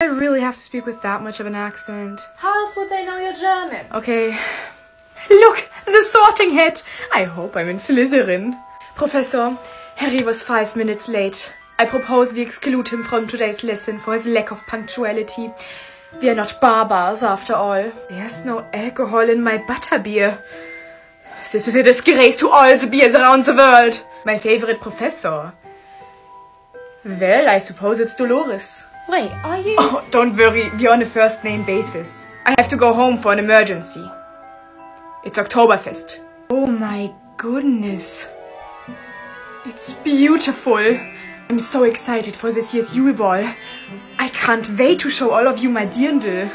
I really have to speak with that much of an accent. How else would they know you're German? Okay. Look, the sorting hat. I hope I'm in Slytherin. Professor, Harry was five minutes late. I propose we exclude him from today's lesson for his lack of punctuality. We are not barbarous after all. There's no alcohol in my butterbeer. This is a disgrace to all the beers around the world. My favorite professor. Well, I suppose it's Dolores. Wait, are you? Oh, don't worry, we're on a first name basis. I have to go home for an emergency. It's Oktoberfest. Oh my goodness. It's beautiful. I'm so excited for this year's Yule Ball. I can't wait to show all of you my dirndl.